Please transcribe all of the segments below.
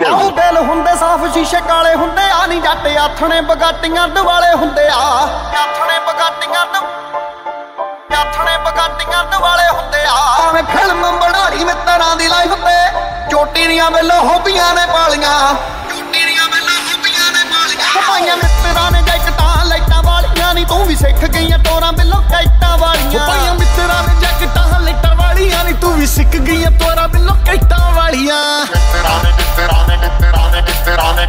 ਜੈਕਟਾਂ ਦਿਲ ਹੁੰਦੇ ਸਾਫ਼ ਸ਼ੀਸ਼ੇ ਕਾਲੇ ਹੁੰਦੇ ਆ, ਨਹੀਂ ਜੱਟ ਆਥਣੇ ਬਗਾਟੀਆਂ ਦਿਵਾਲੇ ਹੁੰਦੇ ਆ। ਆਥਣੇ ਬਗਾਟੀਆਂ ਦ- ਆਥਣੇ ਬਗਾਟੀਆਂ ਦਿਵਾਲੇ ਹੁੰਦੇ ਆ। ਐਵੇਂ ਫਿਲਮ ਬਣਾਈ ਮਿੱਤਰਾਂ ਦੀ ਲਾਈਫ ਤੇ, ਚੋਟੀ ਦੀਆਂ ਵੇਲੋ ਹੋਬੀਆਂ ਨੇ ਪਾਲੀਆਂ। ਤੂੰ ਵੀ ਸਿੱਖ ਗਈਆਂ ਟੋਰਾਂ ਬਿੱਲੋ ਕੈਟਾਂ ਵਾਲੀਆਂ। ਪਾਈਆਂ ਮਿੱਤਰਾਂ ਨੇ ਜੈਕਟਾਂ ਲੈਟਰ ਵਾਲੀਆਂ ਨੀ ਤੂੰ ਵੀ ਸਿੱਖ ਗਈਆਂ ਤੋਰਾ ਬਿੱਲੋ ਕੈਟਾਂ ਵਾਲੀਆਂ। ਤੇਰਾ ਨੇ ਤੇਰਾ ਨੇ ਨੇ ਨੇ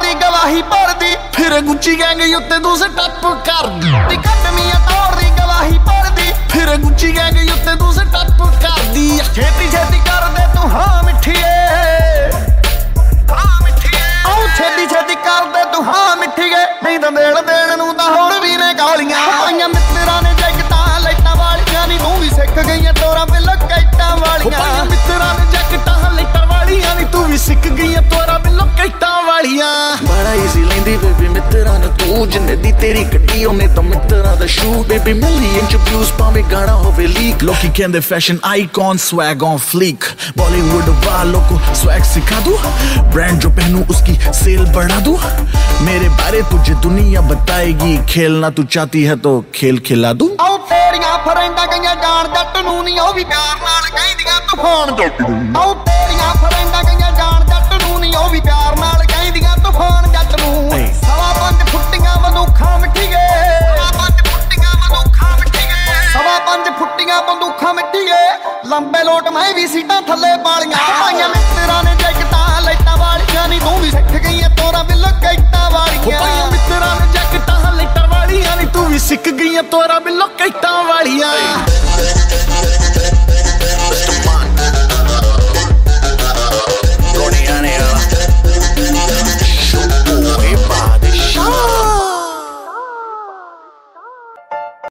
ਦੀ ਗਵਾਹੀ ਭਰਦੀ। ਫਿਰ ਗੁੱਚੀ ਗੈਂਗ ਉੱਤੇ ਤੂੰ ਸਟੱਪ ਕਰਦੀ ਜੁੱਤੀ ਕੱਢਮੀਆਂ ਤੌਰ ਦੀ ਗਵਾਹੀ ਭਰਦੀ। ਫਿਰ ਗੁੱਚੀ ਗੈਂਗ ਉੱਤੇ ਤੂੰ ਸਟੱਪ ਕਰਦੀ ਛੇਤੀ ਤਾਂ ਦੇਣ ਦੇਣ ਨੂੰ ਤਾਂ ਹੋਰ ਵੀ ਨੇ ਗਾਲੀਆਂ ਪਾਈਆਂ ਮਿੱਤਰਾਂ ਨੇ ਜੈਕਟਾਂ ਲਾਈਟਾਂ ਵਾਲੀਆਂ ਨਹੀਂ ਤੂੰ ਵੀ ਸਿੱਖ ਗਈਆਂ ਟੋਰਾਂ ਬਿੱਲੋ ਕੈਟਾਂ ਉਹ ਪਾਈਆਂ ਵਾਲੀਆਂ ਮਿੱਤਰਾਂ ਨੇ ਜੈਕਟਾਂ ਲੈਟਰ ਵਾਲੀਆਂ ਨੀ ਤੂੰ ਵੀ ਸਿੱਖ ਗਈਆਂ ਤੋਰਾ ਬਿੱਲੋ ਕੈਟਾਂ ਵਾਲੀਆਂ ਬੜਾ ਈਜ਼ੀ ਲੈਂਦੀ ਬੇਬੀ ਮਿੱਤਰਾਂ ਨੂੰ ਤੂੰ ਜਿੰਨੇ ਦੀ ਤੇਰੀ ਕੱਟੀ ਉਹਨੇ ਤਾਂ ਮਿੱਤਰਾਂ ਦਾ ਸ਼ੂ ਬੇਬੀ ਮਿਲੀਅਨ ਚ ਵਿਊਜ਼ ਪਾਵੇਂ ਗਾਣਾ ਹੋਵੇ ਲੀਕ ਲੋਕੀ ਕਹਿੰਦੇ fashion icon swag on fleek Bollywood वालों को swag सिखा दूं ब्रांड जो पहनूं उसकी सेल बढ़ा दूं मेरे बारे तुझे दुनिया बताएगी खेलना तू चाहती है तो खेल खिला दूं ਆਉ ਤੇਰੀਆਂ ਫਰੈਂਡਾਂ ਗਈਆਂ ਜਾਣ ਜੱਟ ਨੂੰ ਨਹੀਂ ਉਹ ਵੀ ਪਿਆਰ ਨਾਲ ਕਹਿੰਦੀਆਂ ਤੂਫਾਨ ਜੱਟ ਨੂੰ ਆਉ ਤੇਰੀਆਂ ਫਰੈਂਡਾਂ ਗਈਆਂ ਜਾਣ ਜੱਟ ਨੂੰ ਨਹੀਂ ਉਹ ਵੀ ਪਿਆਰ ਨਾਲ ਕਹਿੰਦੀਆਂ ਤੂਫਾਨ ਜੱਟ ਨੂੰ ਏ। ਸਵਾ ਪੰਜ ਫੁੱਟੀਆਂ ਬੰਦੂਖਾਂ ਮਿੱਠੀਏ ਸਵਾ ਪੰਜ ਫੁੱਟੀਆਂ ਮਨੁੱਖਾਂ ਮਿੱਠੀਏ ਸਵਾ ਪੰਜ ਫੁੱਟੀਆਂ ਬੰਦੂਖਾਂ ਮਿੱਠੀਏ ਲੰਬੇ ਲੋਟ ਮੈਂ ਵੀ ਸੀਟਾਂ ਥੱਲੇ ਪਾਲੀਆਂ ਤੋਰਾ ਬਿੱਲੋ ਕੈਟਾਂ ਵਾਲੀਆਂ